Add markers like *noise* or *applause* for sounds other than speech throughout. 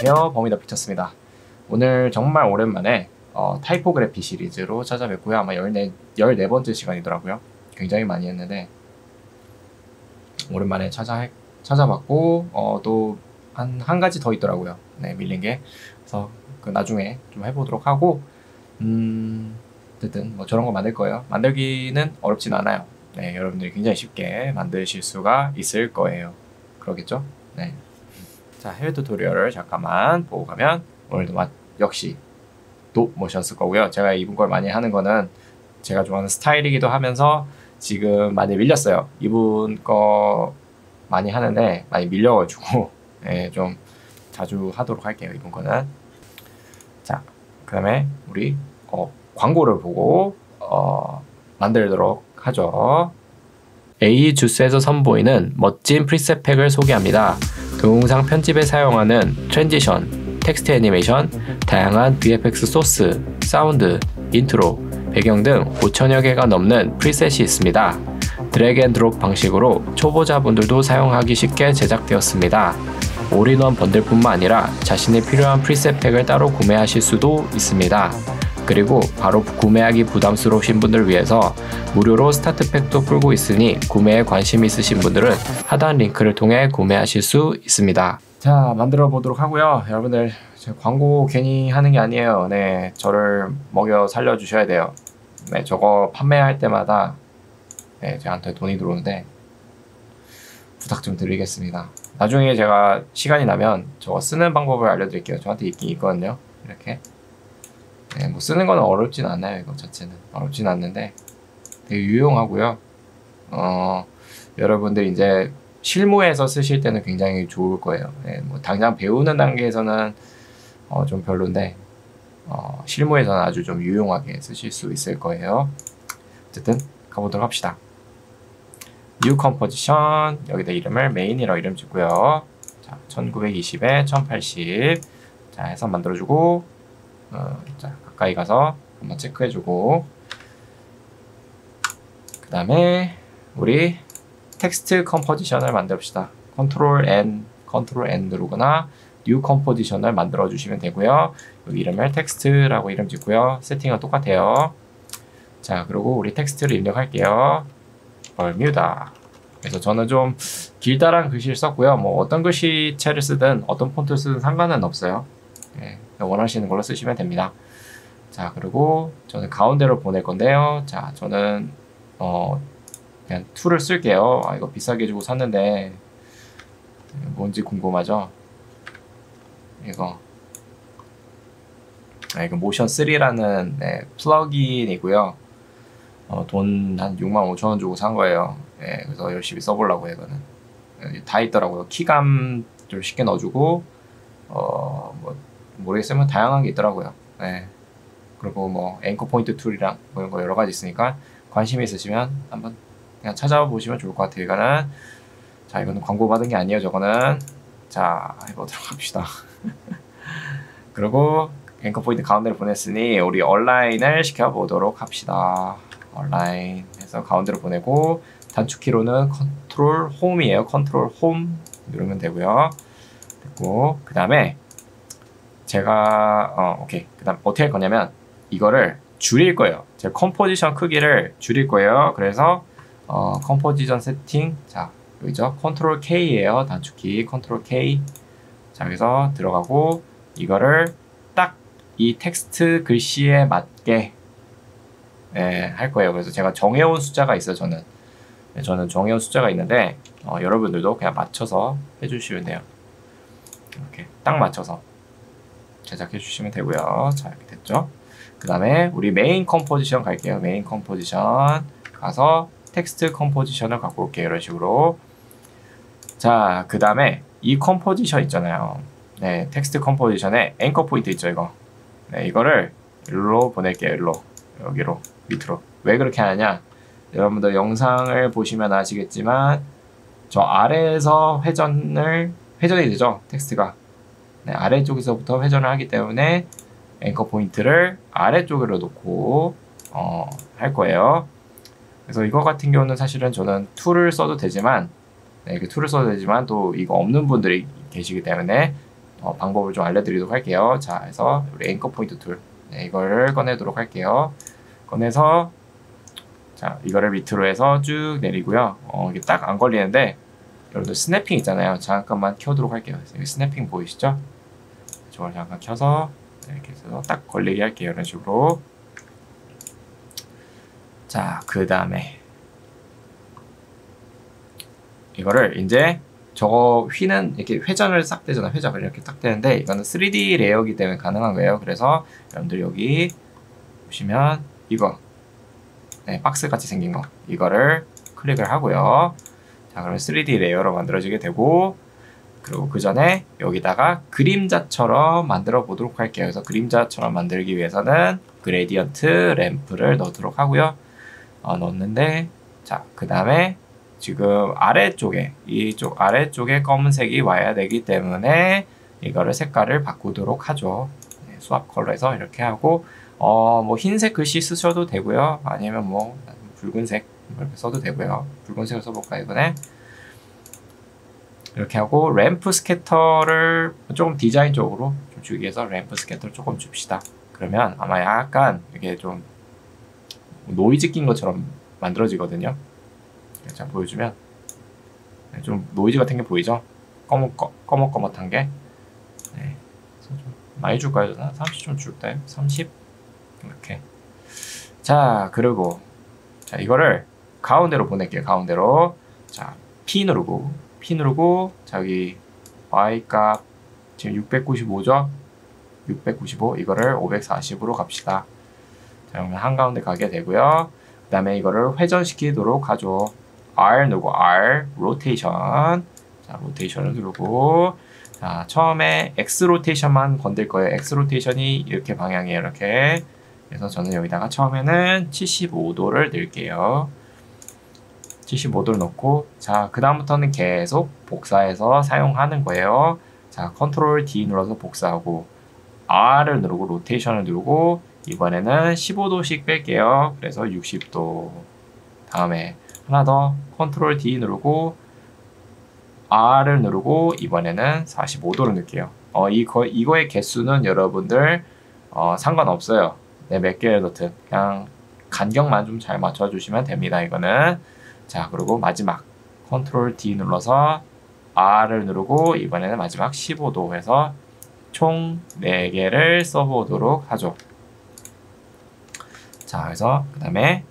안녕하세요 범위더 피처스입니다. 오늘 정말 오랜만에 어, 타이포그래피 시리즈로 찾아뵙고요. 아마 14, 14번째 시간이더라고요. 굉장히 많이 했는데 오랜만에 찾아, 찾아봤고 어, 또한 한 가지 더 있더라고요. 네 밀린 게. 그래서 그 나중에 좀 해보도록 하고 음 어쨌든 뭐 저런 거 만들 거예요. 만들기는 어렵진 않아요. 네 여러분들이 굉장히 쉽게 만드실 수가 있을 거예요. 그러겠죠? 네 자, 해외 튜토리얼을 잠깐만 보고 가면 오늘도 마, 역시 또 모셨을 거고요. 제가 이분 걸 많이 하는 거는 제가 좋아하는 스타일이기도 하면서 지금 많이 밀렸어요. 이분 거 많이 하는데 많이 밀려가지고 네, *laughs* 좀 자주 하도록 할게요. 이분 거는 자, 그 다음에 우리 어, 광고를 보고 어, 만들도록 하죠. AEJuice에서 선보이는 멋진 preset pack을 소개합니다. 동영상 편집에 사용하는 transition, 텍스트 애니메이션, 다양한 VFX 소스, 사운드, 인트로, 배경 등 5천여 개가 넘는 preset이 있습니다. Drag and drop 방식으로 초보자분들도 사용하기 쉽게 제작되었습니다. All-in-one bundle뿐만 아니라 자신이 필요한 preset pack을 따로 구매하실 수도 있습니다. 그리고 바로 구매하기 부담스러우신 분들 위해서 무료로 스타트팩도 풀고 있으니 구매에 관심 있으신 분들은 하단 링크를 통해 구매하실 수 있습니다. 자 만들어 보도록 하고요. 여러분들 광고 괜히 하는 게 아니에요. 네 저를 먹여 살려 주셔야 돼요. 네 저거 판매할 때마다 네, 저한테 돈이 들어오는데 부탁 좀 드리겠습니다. 나중에 제가 시간이 나면 저거 쓰는 방법을 알려드릴게요. 저한테 있긴 있거든요. 이렇게 네, 뭐 쓰는 건 어렵진 않아요. 이거 자체는 어렵진 않는데 되게 유용하고요. 어, 여러분들 이제 실무에서 쓰실 때는 굉장히 좋을 거예요. 네, 뭐 당장 배우는 단계에서는 어, 좀 별론데 어, 실무에서는 아주 좀 유용하게 쓰실 수 있을 거예요. 어쨌든 가보도록 합시다. New Composition 여기다 이름을 메인이라 이름 짓고요. 자, 1920에 1080 자, 해서 만들어주고 어, 자, 가까이 가서 한번 체크해주고 그 다음에 우리 text composition을 만들읍시다. Control N, control N 누르거나 new composition을 만들어 주시면 되고요. 여기 이름을 텍스트라고 이름 짓고요. 세팅은 똑같아요. 자, 그리고 우리 텍스트를 입력할게요. Bermuda. 그래서 저는 좀 길다란 글씨를 썼고요. 뭐 어떤 글씨체를 쓰든 어떤 폰트를 쓰든 상관은 없어요. 네, 원하시는 걸로 쓰시면 됩니다. 자, 그리고 저는 가운데로 보낼 건데요. 자, 저는 어 그냥 tool을 쓸게요. 아, 이거 비싸게 주고 샀는데 뭔지 궁금하죠? 이거 아, 이거 모션 3라는 네, plugin이고요. 어, 돈 한 6만 5천 원 주고 산 거예요. 네, 그래서 열심히 써보려고 해, 이거는. 네, 다 있더라고요. 키값 좀 쉽게 넣어주고, 어, 뭐, 모르겠으면 다양한 게 있더라고요. 네. 그리고 뭐, anchor point tool이랑 뭐 이런 거 여러 가지 있으니까 관심 있으시면 한번 그냥 찾아보시면 좋을 것 같아요. 이거는. 자, 이거는 광고 받은 게 아니에요. 저거는. 자, 해보도록 합시다. *laughs* 그리고 Anchor point 가운데로 보냈으니 우리 온라인을 시켜보도록 합시다. 온라인 해서 가운데로 보내고 단축키로는 control home이에요. Control home 누르면 되고요. 됐고 그 다음에 제가 어 오케이 그 다음 어떻게 할 거냐면 이거를 줄일 거예요. 제 composition 크기를 줄일 거예요. 그래서 어 composition setting 자 여기죠. Control K예요. 단축키 control K 자 여기서 들어가고 이거를 딱 이 텍스트 글씨에 맞게 예, 할 거예요. 그래서 제가 정해온 숫자가 있어요. 저는 네, 저는 정해온 숫자가 있는데 어, 여러분들도 그냥 맞춰서 해주시면 돼요. 이렇게 딱 맞춰서 제작해 주시면 되고요. 자 이렇게 됐죠. 그 다음에 우리 main composition 갈게요. Main composition 가서 text composition을 갖고 올게요. 이런 식으로 자 그 다음에 이 composition 있잖아요. 네, text composition에 anchor point 있죠. 이거 네, 이거를 일로 보낼게요. 일로 여기로 밑으로 왜 그렇게 하느냐 여러분들 영상을 보시면 아시겠지만 저 아래에서 회전을 회전이 되죠 텍스트가 네, 아래쪽에서부터 회전을 하기 때문에 anchor point를 아래쪽으로 놓고 어, 할 거예요 그래서 이거 같은 경우는 사실은 저는 tool을 써도 되지만 네, 그 tool을 써도 되지만 또 이거 없는 분들이 계시기 때문에 어, 방법을 좀 알려드리도록 할게요. 자, 그래서 우리 anchor point tool 네, 이거를 꺼내도록 할게요. 꺼내서 자 이거를 밑으로 해서 쭉 내리고요. 어, 이게 딱 안 걸리는데 여러분들 snapping 있잖아요. 잠깐만 켜도록 할게요. 여기 snapping 보이시죠? 저걸 잠깐 켜서 이렇게 해서 딱 걸리게 할게요. 이런 식으로. 자, 그 다음에 이거를 이제 저거 휘는 이렇게 회전을 싹 되잖아. 회전을 이렇게 딱 되는데 이거는 3D layer기 때문에 가능한 거예요. 그래서 여러분들 여기 보시면 이거 네, 박스 같이 생긴 거 이거를 클릭을 하고요. 자, 그러면 3D layer로 만들어지게 되고 그리고 그 전에 여기다가 그림자처럼 만들어 보도록 할게요. 그래서 그림자처럼 만들기 위해서는 gradient ramp를 넣도록 하고요. 어, 넣는데 자, 그 다음에 지금 아래쪽에 이쪽 아래쪽에 검은색이 와야 되기 때문에 이거를 색깔을 바꾸도록 하죠. 네, 수압 컬러에서 이렇게 하고 어, 뭐 흰색 글씨 쓰셔도 되고요. 아니면 뭐 붉은색 이렇게 써도 되고요. 붉은색을 써볼까 이번에 이렇게 하고 ramp scatter를 조금 디자인 적으로 좀 주기 위해서 ramp scatter를 조금 줍시다. 그러면 아마 약간 이게 좀 노이즈 낀 것처럼 만들어지거든요. 자 보여주면 네, 좀 노이즈 같은 게 보이죠? 꺼먹 꺼먹꺼먹한 게 네. 좀 많이 줄까요? 30 좀 줄까요? 30 이렇게 자 그리고 자 이거를 가운데로 보낼게요. 가운데로 자 P 누르고 P 누르고 자 여기 Y 값 지금 695죠? 695 이거를 540으로 갑시다. 자 그러면 한가운데 가게 되고요. 그 다음에 이거를 회전시키도록 하죠. R 누르고 R 로테이션 자 로테이션을 누르고 자 처음에 X 로테이션만 건들 거예요. X 로테이션이 이렇게 방향이에요. 이렇게 그래서 저는 여기다가 처음에는 75도를 넣을게요. 75도를 넣고 자 그 다음부터는 계속 복사해서 사용하는 거예요. 자 컨트롤 D 눌러서 복사하고 R을 누르고 로테이션을 누르고 이번에는 15도씩 뺄게요. 그래서 60도 다음에 하나 더 컨트롤 D 누르고 R을 누르고 이번에는 45도를 넣을게요. 어, 이거, 이거의 개수는 여러분들 어, 상관없어요. 네, 몇 개를 넣든 그냥 간격만 좀 잘 맞춰주시면 됩니다. 이거는 자 그리고 마지막 컨트롤 D 눌러서 R을 누르고 이번에는 마지막 15도 해서 총 4개를 써보도록 하죠. 자 그래서 그 다음에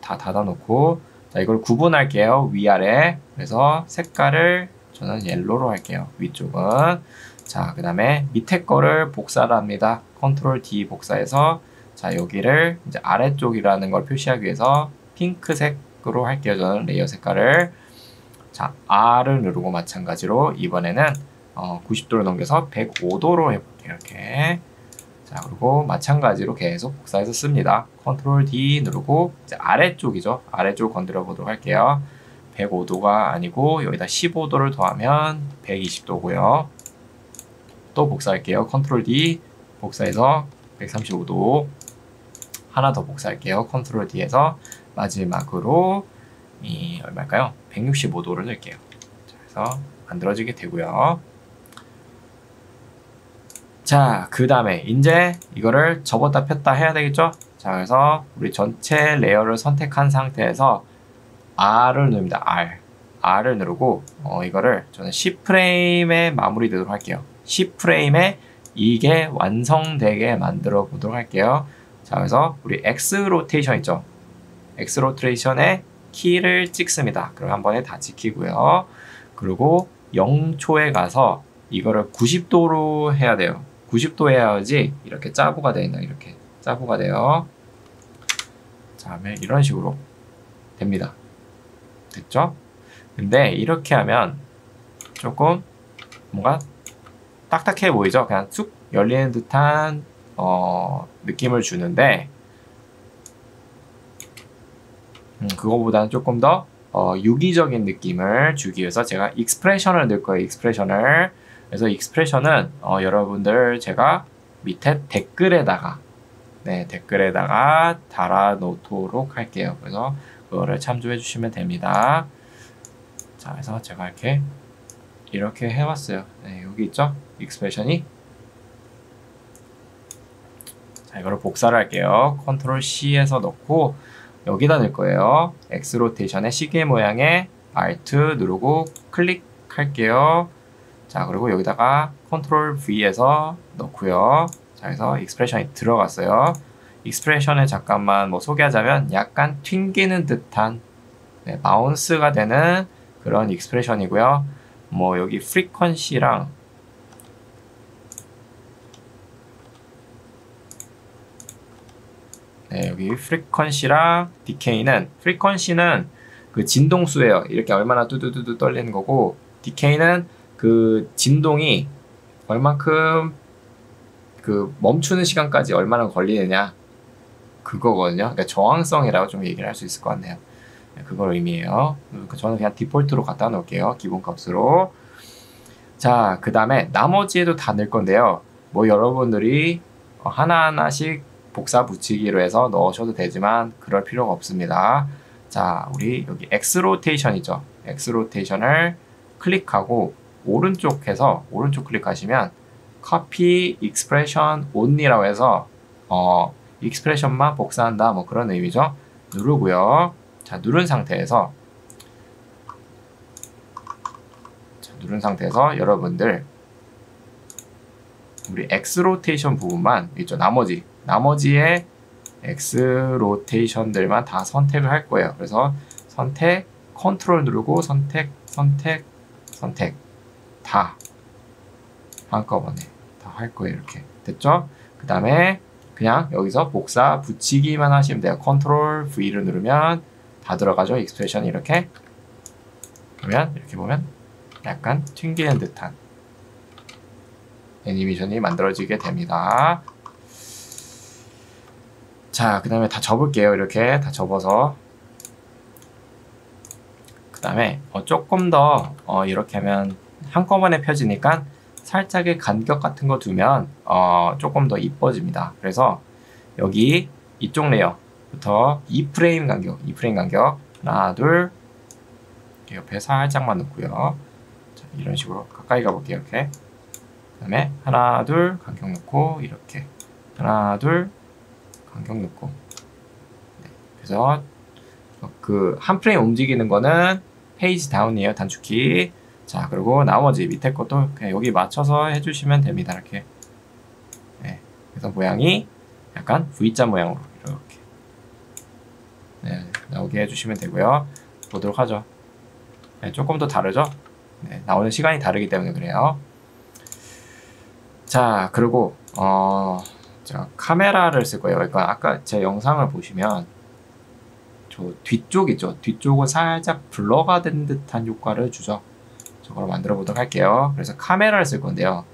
다 닫아놓고 자 이걸 구분할게요. 위아래. 그래서 색깔을 저는 yellow로 할게요. 위쪽은. 자 그 다음에 밑에 거를 복사를 합니다. 컨트롤 D 복사해서 자 여기를 이제 아래쪽이라는 걸 표시하기 위해서 핑크색 으로 할게요. 저는 layer 색깔을. 자 R을 누르고 마찬가지로 이번에는 어, 90도를 넘겨서 105도로 해볼게요 이렇게. 자 그리고 마찬가지로 계속 복사해서 씁니다. 컨트롤 D 누르고 이제 아래쪽이죠. 아래쪽 건드려 보도록 할게요. 105도가 아니고 여기다 15도를 더하면 120도고요. 또 복사할게요. 컨트롤 D 복사해서 135도. 하나 더 복사할게요. 컨트롤 D에서 마지막으로 이 얼마일까요 165도를 넣을게요 자, 그래서 만들어지게 되고요 자, 그 다음에 이제 이거를 접었다 폈다 해야 되겠죠? 자, 그래서 우리 전체 layer를 선택한 상태에서 R을 누릅니다. R. R을 누르고 어, 이거를 저는 10프레임에 마무리 되도록 할게요. 10프레임에 이게 완성되게 만들어 보도록 할게요. 자, 그래서 우리 X 로테이션 있죠? X 로테이션에 키를 찍습니다. 그럼 한 번에 다 찍히고요. 그리고 0초에 가서 이거를 90도로 해야 돼요. 90도 해야지 이렇게 짜부가 된다. 이렇게 짜부가 돼요. 다음에 이런 식으로 됩니다. 됐죠? 근데 이렇게 하면 조금 뭔가 딱딱해 보이죠? 그냥 쑥 열리는 듯한 어, 느낌을 주는데 음, 그거보다는 조금 더 어, 유기적인 느낌을 주기 위해서 제가 expression을 넣을 거예요. expression을 그래서 expression은 어, 여러분들 제가 밑에 댓글에다가 네, 댓글에다가 달아 놓도록 할게요. 그래서 그거를 참조해 주시면 됩니다. 자, 그래서 제가 이렇게 이렇게 해왔어요. 네, 여기 있죠? expression이 자 이거를 복사를 할게요. 컨트롤 C에서 넣고 여기다 넣을 거예요. X 로테이션의 시계 모양의 Alt 누르고 클릭할게요. 자 그리고 여기다가 컨트롤 V에서 넣고요. 자 그래서 expression이 들어갔어요. expression을 잠깐만 뭐 소개하자면 약간 튕기는 듯한 네, bounce가 되는 그런 expression이고요. 뭐 여기 frequency랑 네, 여기 frequency랑 decay는 frequency는 그 진동수예요. 이렇게 얼마나 뚜두두두 떨리는 거고 디케이는 그 진동이 얼만큼 그 멈추는 시간까지 얼마나 걸리느냐 그거거든요. 그러니까 저항성이라고 좀 얘기를 할 수 있을 것 같네요. 네, 그걸 의미해요. 저는 그냥 디폴트로 갖다 놓을게요. 기본 값으로. 자, 그 다음에 나머지에도 다 넣을 건데요. 뭐 여러분들이 하나하나씩 복사 붙이기로 해서 넣으셔도 되지만 그럴 필요가 없습니다. 자, 우리 여기 X 로테이션이죠. X 로테이션을 클릭하고 오른쪽 해서 오른쪽 클릭하시면 copy expression only라고 해서 어, 익스프레션만 복사한다 뭐 그런 의미죠. 누르고요. 자, 누른 상태에서 자, 누른 상태에서 여러분들 우리 X 로테이션 부분만 있죠. 나머지 나머지의 X 로테이션들만 다 선택을 할 거예요. 그래서 선택, 컨트롤 누르고 선택, 선택, 선택 다 한꺼번에 다 할 거예요. 이렇게 됐죠? 그 다음에 그냥 여기서 복사 붙이기만 하시면 돼요. 컨트롤 V를 누르면 다 들어가죠. expression이 이렇게 그러면 이렇게 보면 약간 튕기는 듯한 애니메이션이 만들어지게 됩니다. 자, 그 다음에 다 접을게요. 이렇게 다 접어서. 그 다음에 어, 조금 더 어, 이렇게 하면 한꺼번에 펴지니까 살짝의 간격 같은 거 두면 어, 조금 더 이뻐집니다. 그래서 여기 이쪽 레이어부터 2프레임 간격, 2프레임 간격 하나, 둘 옆에 살짝만 넣고요. 자, 이런 식으로 가까이 가볼게요. 이렇게 그 다음에 하나, 둘 간격 넣고 이렇게 하나, 둘 간격 넣고. 네. 그래서 그 한 프레임 움직이는 거는 page down이에요 단축키. 자 그리고 나머지 밑에 것도 그냥 여기 맞춰서 해주시면 됩니다 이렇게. 네. 그래서 모양이 약간 V자 모양으로 이렇게. 네, 나오게 해주시면 되고요. 보도록 하죠. 네, 조금 더 다르죠? 네, 나오는 시간이 다르기 때문에 그래요. 자 그리고 어 제가 카메라를 쓸 거예요. 그러니까 아까 제 영상을 보시면 저 뒤쪽 있죠. 뒤쪽은 살짝 blur가 된 듯한 효과를 주죠. 저걸 만들어 보도록 할게요. 그래서 카메라를 쓸 건데요.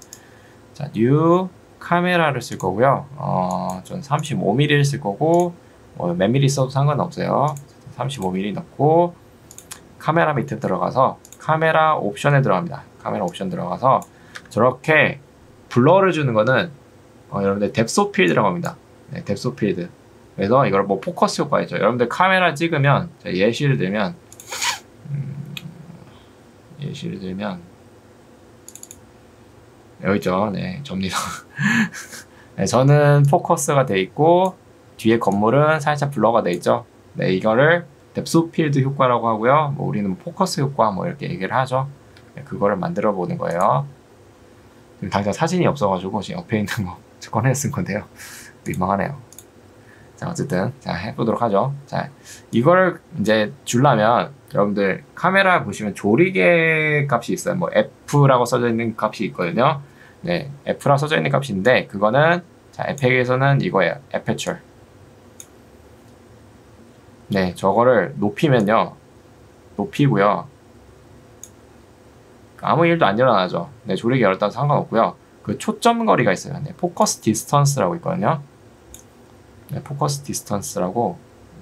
자, new camera를 쓸 거고요. 어, 전 35mm를 쓸 거고 뭐 몇 mm 써도 상관없어요. 35mm 넣고 카메라 밑에 들어가서 카메라 옵션에 들어갑니다. 카메라 옵션 들어가서 저렇게 블러를 주는 거는 어, 여러분들 뎁소 필드라고 합니다. 네, 뎁소 필드. 그래서 이걸 뭐 포커스 효과 있죠. 여러분들 카메라 찍으면 예시를 들면 음, 예시를 들면 여기 있죠. 네, 접니다. *laughs* 네, 저는 포커스가 돼 있고 뒤에 건물은 살짝 블러가 돼 있죠. 네, 이거를 뎁소 필드 효과라고 하고요. 뭐 우리는 포커스 효과 뭐 이렇게 얘기를 하죠. 네, 그거를 만들어 보는 거예요. 당장 사진이 없어가지고 지금 옆에 있는 거 꺼내 쓴 건데요. 민망하네요. 자, 어쨌든, 자, 해보도록 하죠. 자, 이걸 이제 주려면, 여러분들 카메라 보시면 조리개 값이 있어요. 뭐, F라고 써져 있는 값이 있거든요. 네, F라고 써져 있는 값인데, 그거는, 자, 에펙에서는 이거예요. Aperture. 네, 저거를 높이면요. 높이고요. 아무 일도 안 일어나죠. 네, 조리개 열었다 상관없고요. 그 초점 거리가 있어요. 네, Focus Distance라고 있거든요. 네, Focus Distance라고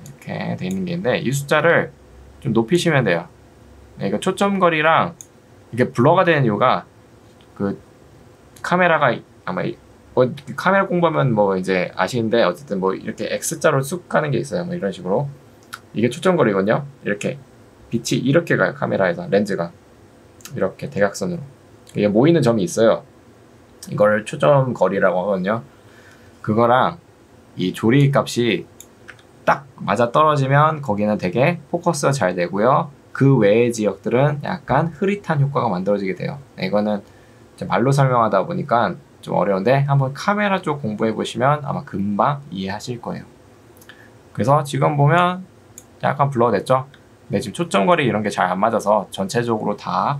이렇게 돼 있는 게 있는데 이 숫자를 좀 높이시면 돼요. 네, 그러니까 초점 거리랑 이게 블러가 되는 이유가 그 카메라가 아마 뭐 카메라 공부하면 뭐 이제 아시는데 어쨌든 뭐 이렇게 X자로 쑥 가는 게 있어요. 뭐 이런 식으로 이게 초점 거리거든요. 이렇게 빛이 이렇게 가요. 카메라에서 렌즈가 이렇게 대각선으로 이게 모이는 점이 있어요. 이걸 초점 거리라고 하거든요. 그거랑 이 조리 값이 딱 맞아 떨어지면 거기는 되게 포커스가 잘 되고요. 그 외의 지역들은 약간 흐릿한 효과가 만들어지게 돼요. 네, 이거는 말로 설명하다 보니까 좀 어려운데 한번 카메라 쪽 공부해 보시면 아마 금방 이해하실 거예요. 그래서 지금 보면 약간 블러가 됐죠? 네, 지금 초점거리 이런 게 잘 안 맞아서 전체적으로 다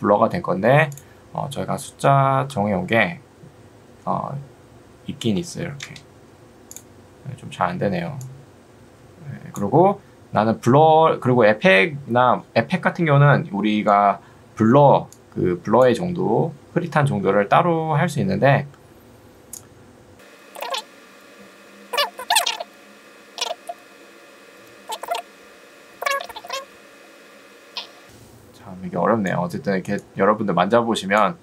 블러가 된 건데 어, 저희가 숫자 정해온 게 어, 있긴 있어요 이렇게. 네, 좀잘 안 되네요. 네, 그리고 나는 blur 그리고 에펙나 에펙 같은 경우는 우리가 blur 그 blur의 정도 흐릿한 정도를 따로 할 수 있는데 참 이게 어렵네요. 어쨌든 이렇게 여러분들 만져보시면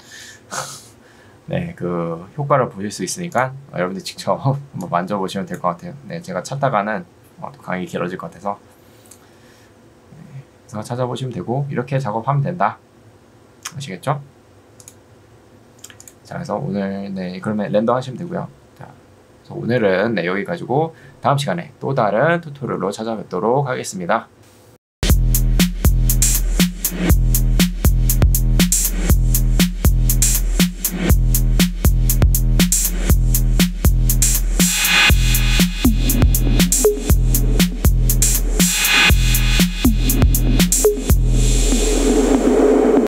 *laughs* 네, 그 효과를 보실 수 있으니까 여러분들 직접 *laughs* 한번 만져보시면 될 것 같아요. 네, 제가 찾다가는 어, 강의 길어질 것 같아서 네, 그래서 찾아보시면 되고 이렇게 작업하면 된다. 아시겠죠? 자, 그래서 오늘 네 그러면 렌더 하시면 되고요. 오늘은 네 여기 가지고 다음 시간에 또 다른 튜토리얼로 찾아뵙도록 하겠습니다.